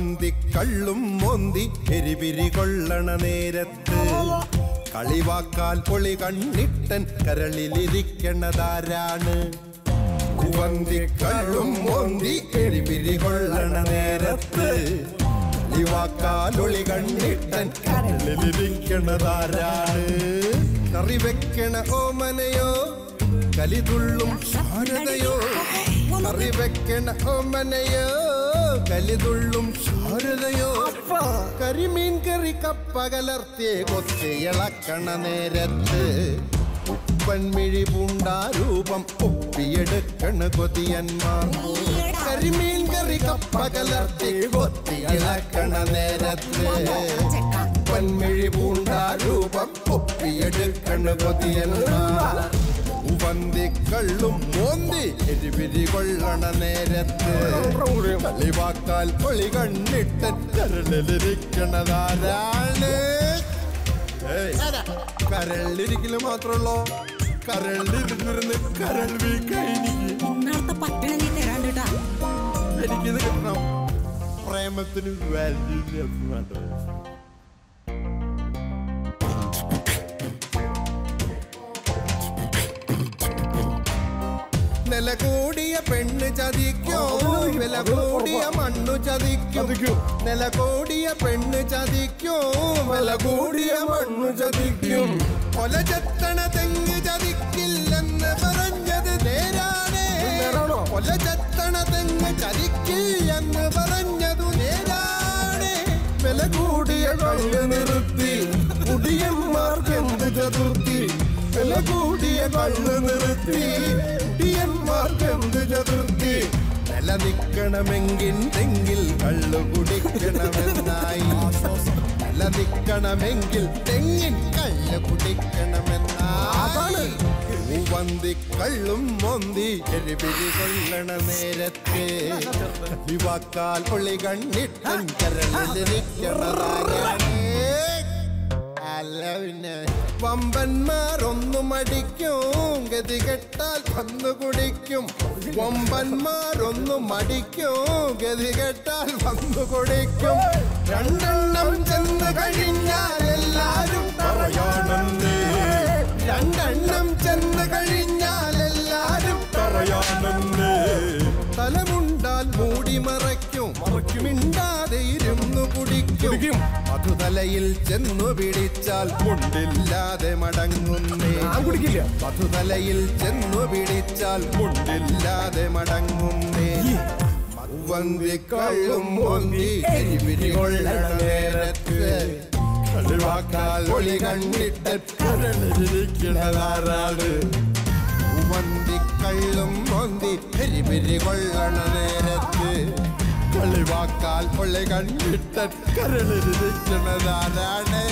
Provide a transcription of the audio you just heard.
പൂവന്തിക്കള്ളും മോന്തി എരിപിരി കൊള്ളണ നേരത്ത്. കളിവാക്കാൽ പൊളി കണ്ണിട്ടൻ കരളിലിരിക്കണതാരാണ്? കുവന്തിക്കള്ളും മോന്തി എരിപിരി കൊള്ളണ നേരത്ത്. കളിവാക്കാൽ ഒളി കണ്ണിട്ടൻ കരളിലിരിക്കണതാരാണ്? കറി വെക്കണ ഓമനയോ? കലിതുള്ളും ശാരദയോ? കറി വെക്കണ ഓമനയോ? കലിതുള്ളും ശാരദയോ കരിമീൻ കറി കപ്പ കലർത്തിയ കൊത്തിയിളക്കണ നേരത്ത് ഉപ്പൻമിഴി പൂണ്ടാരൂപം ഒപ്പിയെടുക്കണ കൊതിയന്മാർ. കരിമീൻ കറി കപ്പ കലർത്തി കൊത്തിയിളക്കണ നേരത്ത് പൊന്മിഴി പൂണ്ടാരൂപം ഒപ്പിയെടുക്കണ കൊതിയന്മാർ. ഉവന്തിക്കള്ളും മോന്തി എരിപിരി കൊള്ളണ നേരത്ത്. കളിവാക്കാൽ പൊളി കണ്ടിട്ട് കരളിലിരിക്കണതാരാണ്? ഏയ്, കരളിലിരിക്കൽ മാത്രമല്ലോ കരളിലിരുന്നിരുന്ന് കരൾ എനിക്കിത് കിട്ടണം പ്രേമത്തിന് വാല്യൂ നില കൂടിയ പെണ്ണ് ചതിക്കോ. വില കൂടിയ മണ്ണു ചതിക്കും. നില കൂടിയ പെണ്ണ് ചതിക്കോ. വില കൂടിയ മണ്ണു ചതിക്കും. കൊല ചെത്തണ തെങ്ങ് ചതിക്കില്ലെന്ന് പറഞ്ഞത് നേരാണേ. കൊല ചെത്തണ തെങ്ങ് ചതിക്കില്ലെന്ന് പറഞ്ഞതു നേരാണേ. വില കൂടിയ കണ്ണ് നിർത്തി. കുടിയന്മാർക്ക് എന്ത് ചതുർത്തി? വില കൂടിയ കണ്ണ് നിർത്തി. കുടിയന്മാർക്ക് എന്ത് ചതുർത്തി നിലനിക്കണമെങ്കിൽ തെങ്ങിൽ കള്ളു കുടിക്കണമെന്നായി. നിലനിക്കണമെങ്കിൽ തെങ്ങിൻ കള്ളു കുടിക്കണമെന്നാണ് മൂവന്തി കള്ളും മൊന്തി എരിപിരി കൊള്ളണ നേരത്തെ. യുവാക്കാൽ പൊളി കണ്ണിട്ടൻ കരളിലിരിക്കണതാകണേ അല്ല പിന്നെ വമ്പന്മാർ അടിക്കും മടിക്കും ഗതി കെട്ടാൽ വന്നു കുടിക്കും വമ്പന്മാർ ഒന്നും മടിക്കും ഗതി കെട്ടാൽ വന്നു കുടിക്കും രണ്ടെണ്ണം ചെന്ന് കഴിഞ്ഞാൽ എല്ലാരും പറയാനുണ്ട് രണ്ടെണ്ണം ചെന്ന് കഴിഞ്ഞാൽ മറയ്ക്കും. മിണ്ടാതെ ഇരുന്നു കുടിക്കും. മധുതലയിൽ ചെന്നു പിടിച്ചാൽ മുണ്ടില്ലാതെ മടങ്ങുന്നേ. കുടിക്കില്ല. മധുതലയിൽ ചെന്നു പിടിച്ചാൽ മുണ്ടില്ലാതെ മടങ്ങുന്നേ. മധുവന്തി കള്ളും കൊള്ളണ നേരത്ത്. കളിവാക്കാൽ ഒളി കണ്ടിട്ട് കരളിരിക്കണതാരാണ് വന്തിക്കള്ളും മൊന്തി പെരിപെരി കൊള്ളണ നേരത്ത് കളിവാക്കാൽ പൊള്ളി കണ്ടിട്ട് കരളിരിക്കണതാരാണ്